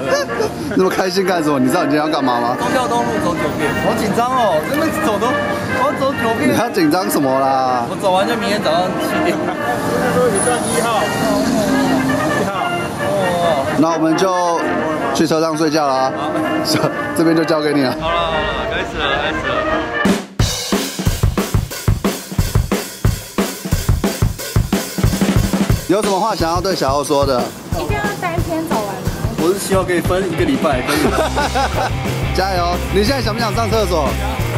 那么开心干什么？你知道你今天要干嘛吗？中孝东路走九遍，好紧张哦，真的走都我要走九你遍。要紧张什么啦？我走完就明天早上七点。说你算一号，一号。哦，那我们就去车上睡觉啦。这边就交给你了。好了好了，开始了开始了。有什么话想要对小欧说的？我是希望可以分一个礼拜，分一个。加油！你现在想不想上厕所？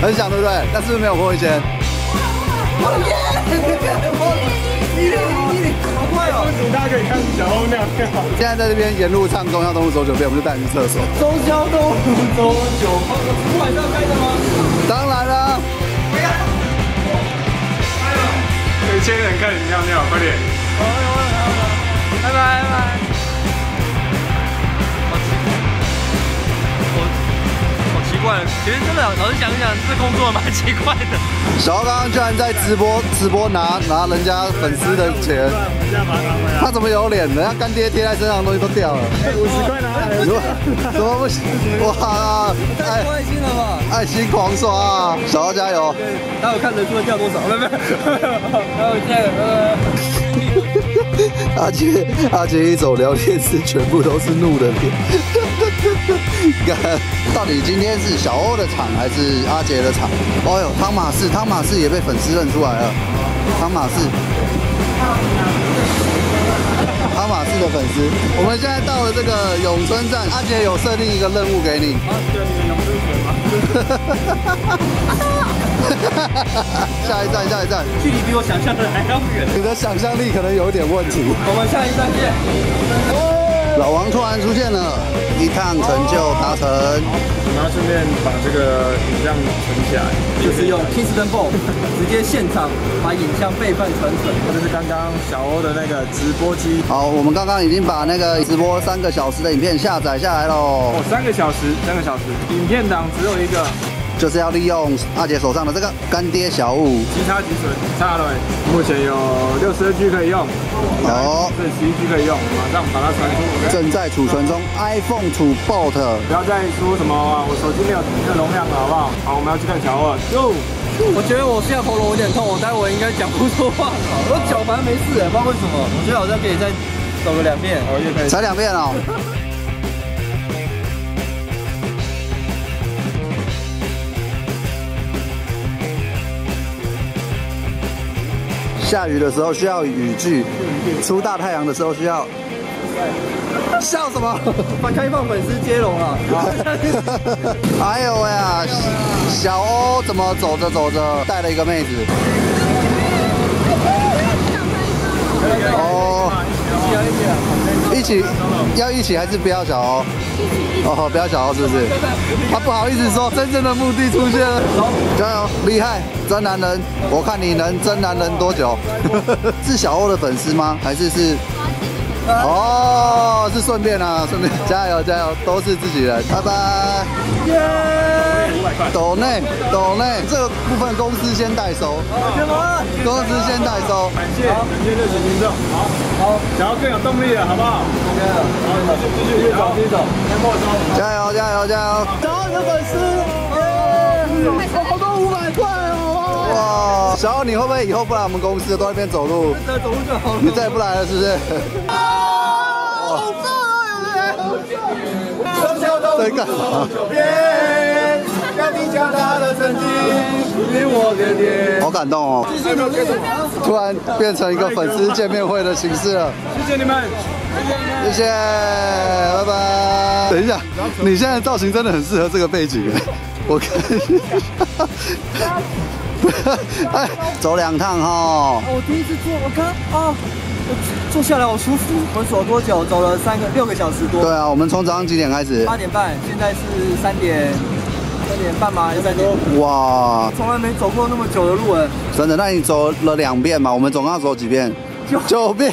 很想，对不对？但是不是没有付钱。大家可以看小欧尿尿。现在在这边沿路唱中央东路走九遍，我们就带你去厕所。中孝东路走九遍，晚上开的吗？当然了，有千人看你尿尿，快点！拜拜拜拜。其实真的老实想一想，这工作蛮奇怪的。小欧刚刚居然在直播直播拿拿人家粉丝的钱，人家拿回来。他怎么有脸？呢？他干爹贴在身上的东西都掉了。五十块拿来。怎么怎么不行？哇！爱太开心了吧？爱心狂刷啊！小欧加油！还有看人数会掉多少？没有没有，还有这个呃。阿杰阿杰一走聊天室全部都是怒的脸。看，到底今天是小欧的场还是阿杰的场？哦呦，汤马士，汤马士也被粉丝认出来了。汤马士，汤马士的粉丝。我们现在到了这个永春站，阿杰有设定一个任务给你。对，你们永生水吗？下一站，下一站，距离比我想象的还要远。你的想象力可能有一点问题。我们下一站见。老王突然出现了，一趟成就达成。然后顺便把这个影像存起来，就是用 Kingston Ball 直接现场把影像备份存存。这是刚刚小欧的那个直播机。好，我们刚刚已经把那个直播三个小时的影片下载下来喽，哦，三个小时，三个小时，影片档只有一个，就是要利用阿杰手上的这个干爹小物。其他集存插了，目前有六十二 G 可以用，好，这十一 G 可以用，马上把它传出。正在储存中，iPhone 储 Bolt，。不要再说什么啊我手机没有这个容量了，好不好？好，我们要去看小欧了。Go！我觉得我现在喉咙有点痛，我待会应该讲不出话了。我脚反正没事，不知道为什么。我觉得好像可以再走个两遍。我也可以。才两遍哦。下雨的时候需要雨具，出大太阳的时候需要。笑什么？把开放粉丝接龙了。哎呦喂啊！小欧怎么走着走着带了一个妹子？哦，一要一起还是不要小欧？哦，不要小欧是不是？他不好意思说，真正的目的出现了。加油，厉害，真男人！我看你能真男人多久？是小欧的粉丝吗？还是是？哦，是顺便啊，顺便加油加油，都是自己人，拜拜。耶！抖内抖内，这个部分公司先代收，什么？公司先代收。感谢感谢热情听众，好，好想要更有动力了，好不好？，OK 了。好，继续继续，走，继续走。先没收。加油加油加油！找你的粉丝，耶好多五百块哦！哇，小欧，你会不会以后不来我们公司，都在那边走路？再走路就好了。你再也不来了是不是？在干嘛？要你强大的成绩，令我点点。好感动哦！突然变成一个粉丝见面会的形式了。谢谢你们。谢谢，拜拜。等一下，你现在造型真的很适合这个背景，我看一下。哎，走两趟哈。我第一次坐，我看啊，我坐下来好舒服。我走多久？走了三个六个小时多。对啊，我们从早上几点开始？八点半，现在是三点三点半吗？还是三点？哇，从来没走过那么久的路哎。真的？那你走了两遍嘛？我们总共要走几遍？九遍。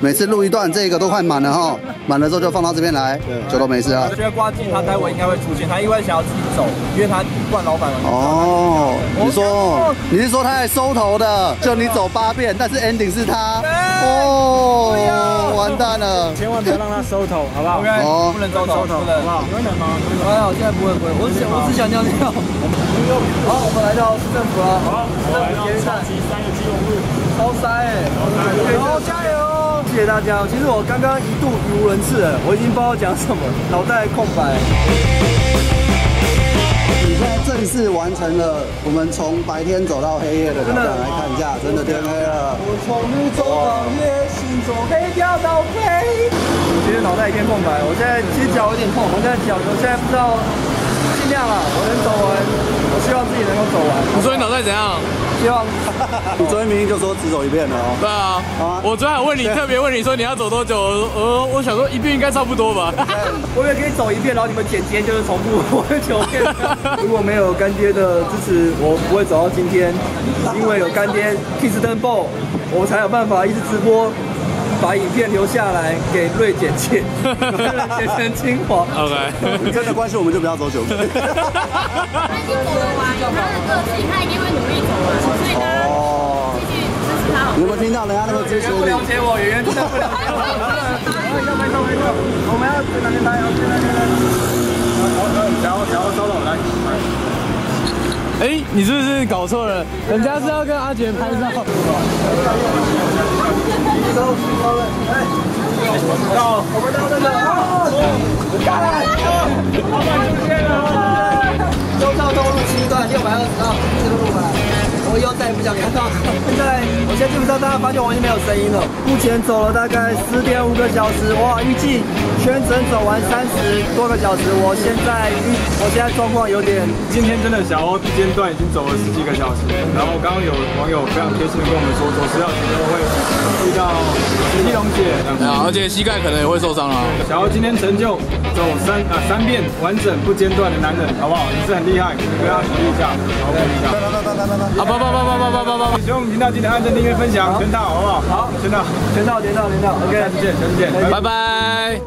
每次录一段，这个都快满了哈。满了之后就放到这边来，就都没事啊我。觉得挂机他待会应该会出现，他因为想要自己走，因为他惯老板了。哦，你说你是说他在收头的，就你走八遍，但是 ending 是他，哦，完蛋了。千万不要让他收头，好不好？OK，哦不能收头，不能。好不好？有能吗？还好，现在不会不会，我只想我只想尿尿。好，我们来到市政府了。好，我们来到超级三的基隆路。超塞哎！好，加油！谢谢大家。其实我刚刚一度语无伦次了，我已经不知道讲什么，脑袋空白。你现在正式完成了我们从白天走到黑夜的挑战，来看一下，真的天黑了。我从日走到夜，心走黑掉到黑。其实脑袋一片空白，我现在其实脚有点痛，我现在脚，我现在不知道，尽量了，我能走完，我希望自己能够走完，你说你脑袋怎样？希望。你昨天明明就说只走一遍了哦。对啊啊，我昨天还问你，特别问你说你要走多久？呃，我想说一遍应该差不多吧。我以为可以走一遍，然后你们剪接就是重复 我的九遍。如果没有干爹的支持，我不会走到今天。因为有干爹 Kiss 登 b 我才有办法一直直播，把影片留下来给瑞剪切，剪成精华。OK，真的关系我们就不要走九遍。他已经走得完，有他的个性，他一定有没有听到人家那么支持不了？解我，圆圆真的不了解我。没错没错没错，我们要去哪边拍？要去哪边拍？然后，然后稍等，来，哎，你是不是搞错了？人家是要跟阿杰拍照。到，我们 到这个，干了，老板出现了，中孝东路七段六百二十号，这个路牌。我以后再也不想看到。现在，我现在基本上大家发现我已经没有声音了。目前走了大概十点五个小时，哇，预计全程走完三十多个小时。我现在，我现在状况有点今天真的小欧不间断已经走了十几个小时，然后刚刚有网友非常贴心的跟我们说，走十小时之后会遇到一龙姐。啊，而且膝盖可能也会受伤了。小欧今天成就走三啊三遍完整不间断的男人，好不好？你是很厉害，你跟他鼓励一下，好鼓励一下。啊，不不不不不不不不。喜欢我们频道记得按赞、订阅、分享，全套好不好？好，全套，全套全套全套，OK，下次见，下次见，拜拜。